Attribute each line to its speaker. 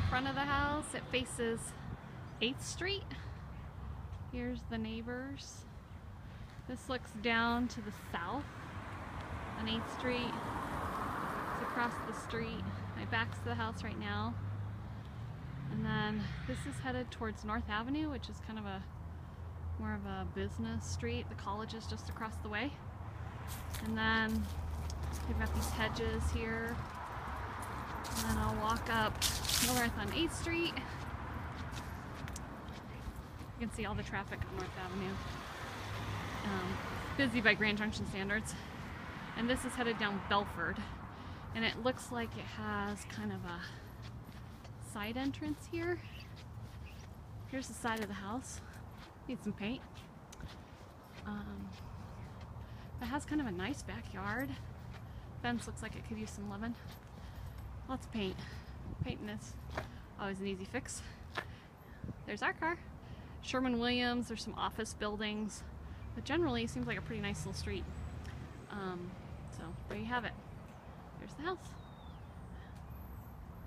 Speaker 1: the front of the house. It faces 8th Street. Here's the neighbors. This looks down to the south on 8th Street. It's across the street. My back's to the house right now. And then this is headed towards North Avenue, which is kind of a more of a business street. The college is just across the way. And then we've got these hedges here. And then I'll walk up north on 8th Street. You can see all the traffic on North Avenue. Um, busy by Grand Junction standards. And this is headed down Belford. And it looks like it has kind of a side entrance here. Here's the side of the house. Need some paint. Um, it has kind of a nice backyard. Fence looks like it could use some loving. Lots of paint. Painting is always an easy fix. There's our car. Sherwin Williams, there's some office buildings, but generally it seems like a pretty nice little street. Um, so there you have it. There's the house.